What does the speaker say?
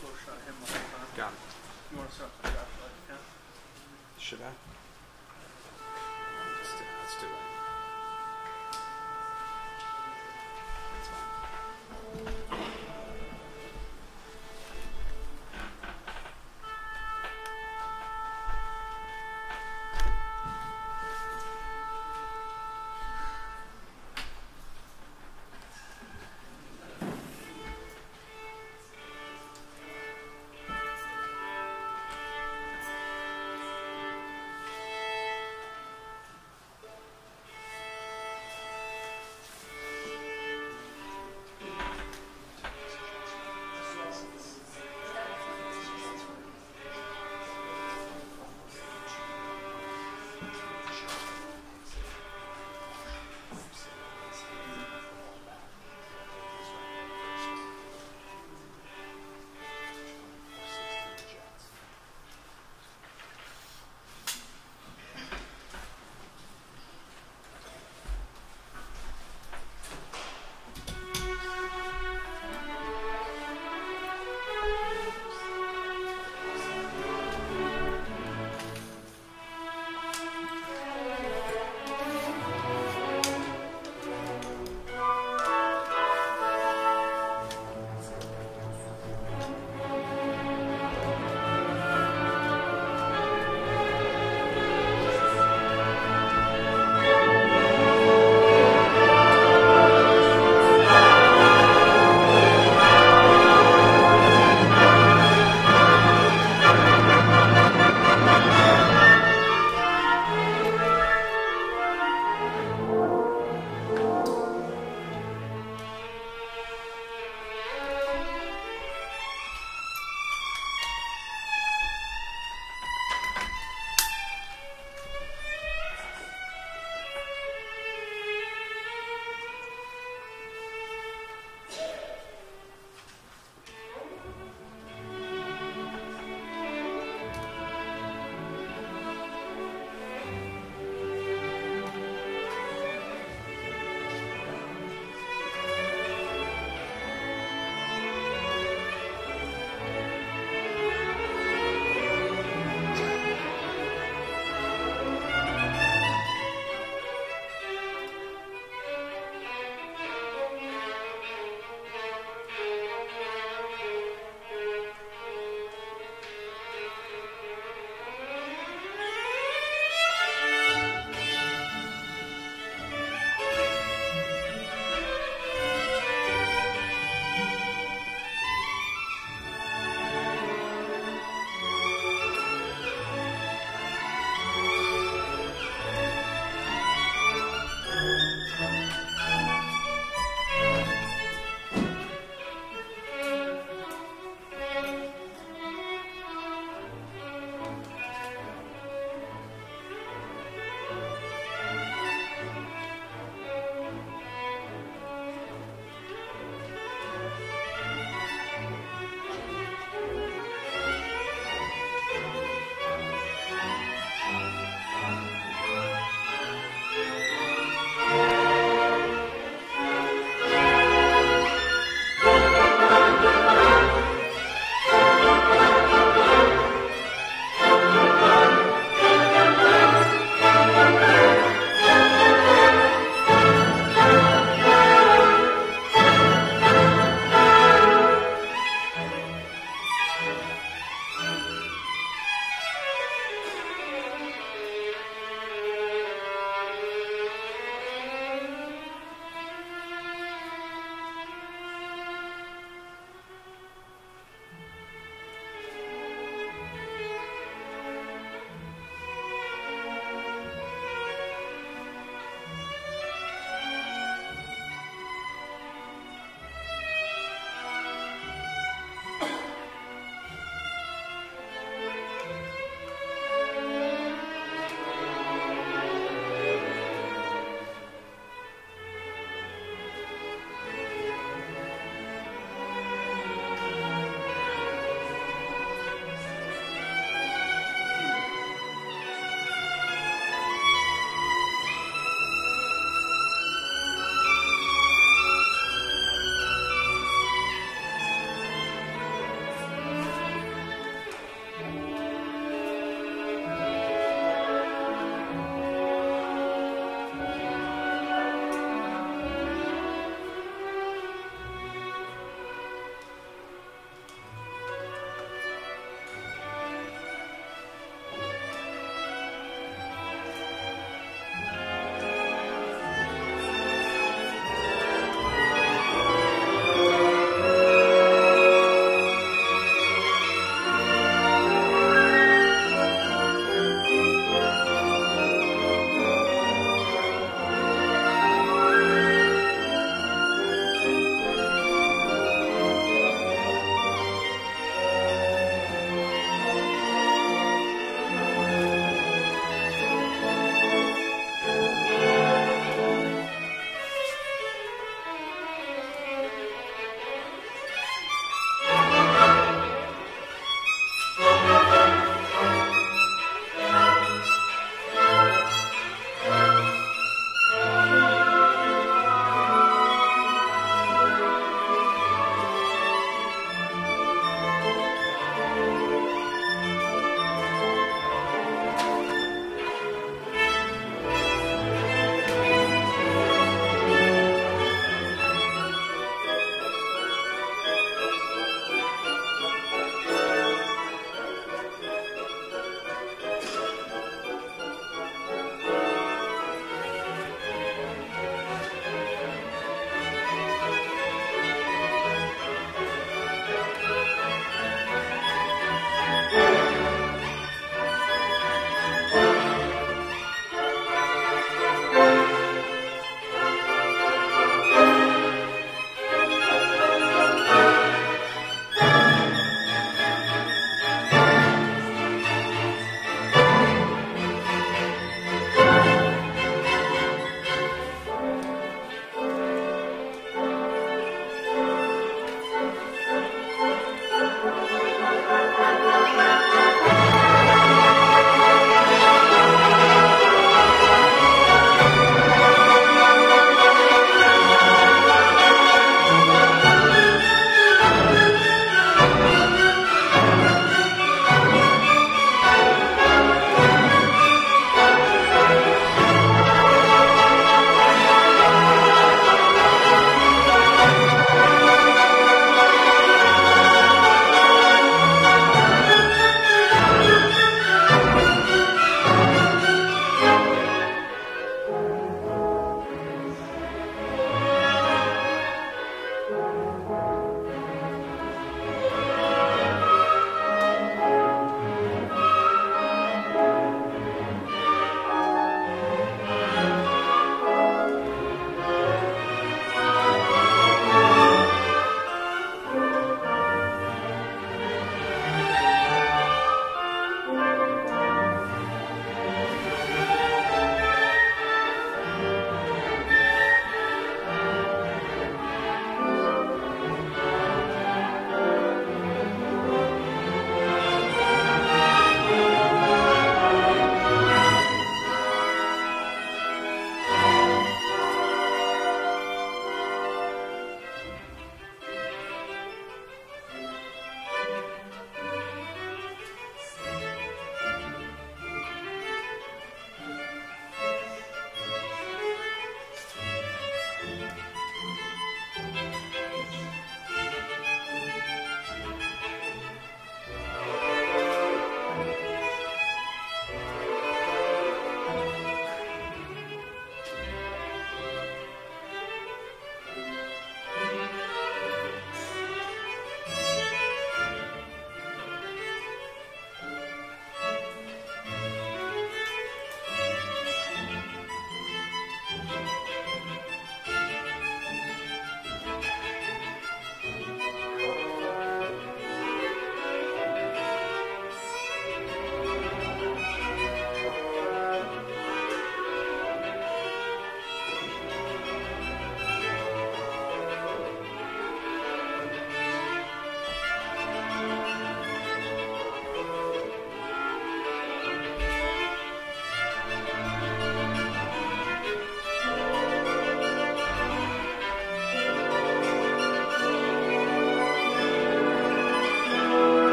close shot, him Got it. You want to start the shot, yeah? Should I?